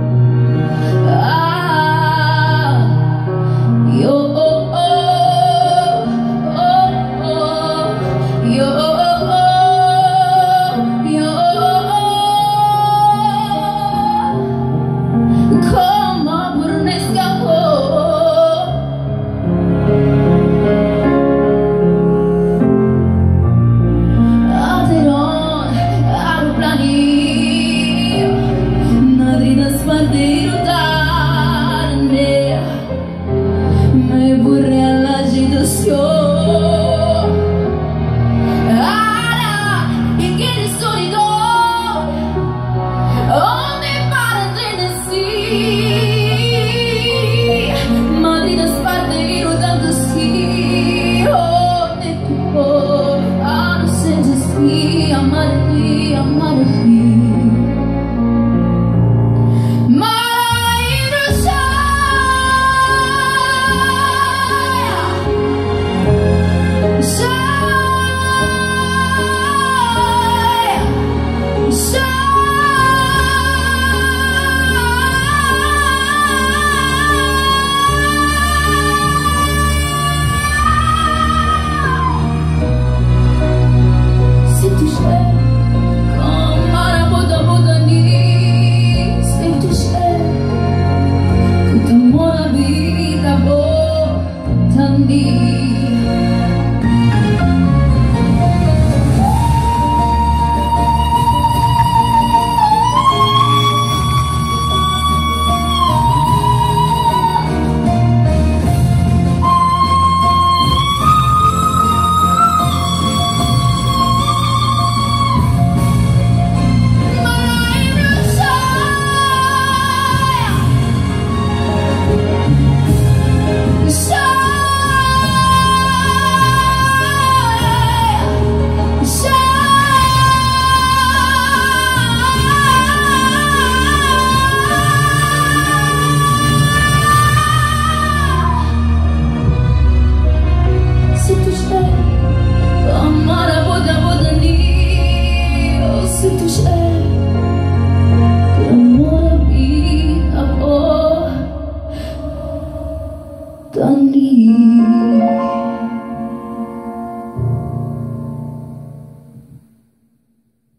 うん。Senhor.